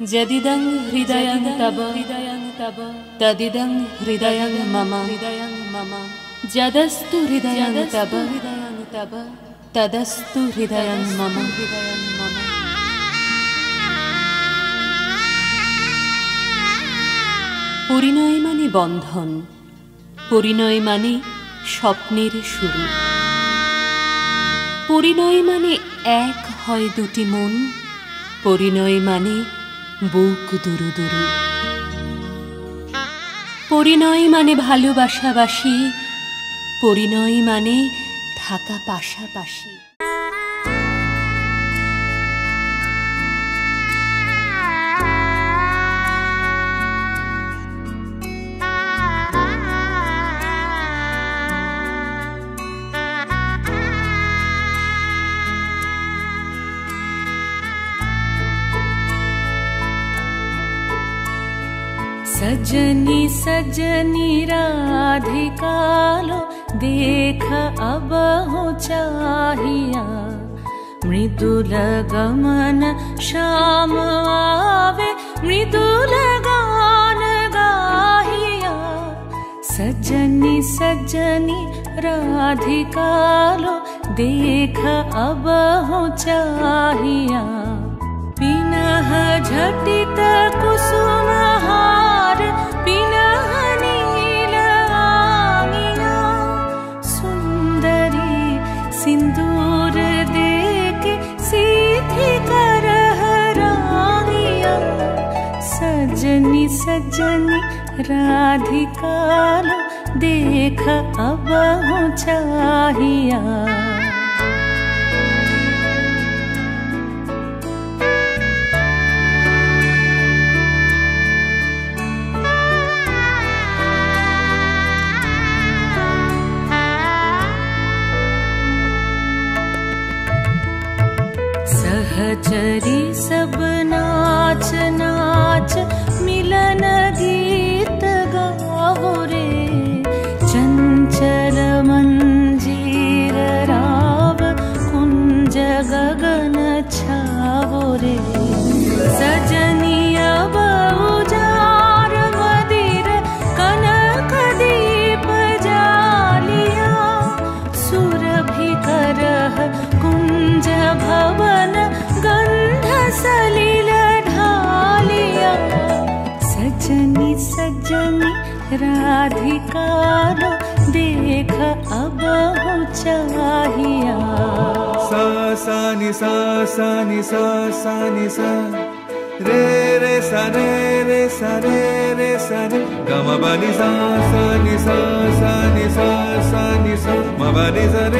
যদিদং হৃদয়ং তব হৃদয়ং তব তদিদং হৃদয়ং মম হৃদয়ং মম যদস্তু হৃদয়ং তব হৃদয়ং তব তদস্তু হৃদয়ং মম হৃদয়ং মম পরিণয় মানে বন্ধন পরিণয় মানে স্বপ্নের শুরু। পরিণয় মানে এক হয় দুটি মন পরিণয় মানে বুক দুরু দুরু। পরিণয় মানে ভালোবাসাবাসি পরিণয় মানে থাকা পাশাপাশি। सजनी सजनी राधिकालो देख अब हो चाहिया। मृदुल गमन श्याम आवे मृदुल गान गाहिया। सजनी सजनी राधिकालो देख अब हो चाहिया। पिनः झटित कुसुमहार सिंदूर देख के सीधी कर रानिया सजनी सजनी राधिकाल देख अब चाहिया। सहचरी सब नाच नाच मिलन गीत गाओ रे। चञ्चल मञ्जीर राव कुञ्ज गगन छावो रे सजनी राधिकारो, देख अब चाहिया। सा सा, नि, सा सा, नि, सा सा, नि, सा। रे रे, सा, रे रे, सा, रे रे, सा रे। सा सा, नि, सा सा, नि, सा सा, नि, सा। म सा, रे